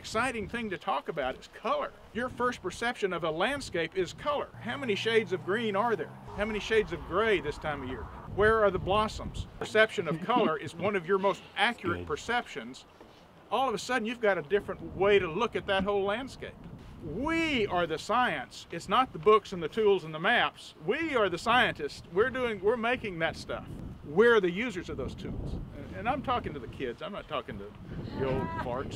exciting thing to talk about is color. Your first perception of a landscape is color. How many shades of green are there? How many shades of gray this time of year? Where are the blossoms? Perception of color is one of your most accurate perceptions. All of a sudden, you've got a different way to look at that whole landscape. We are the science. It's not the books and the tools and the maps. We are the scientists. We're doing, we're making that stuff. We're the users of those tools. And I'm talking to the kids. I'm not talking to the old farts.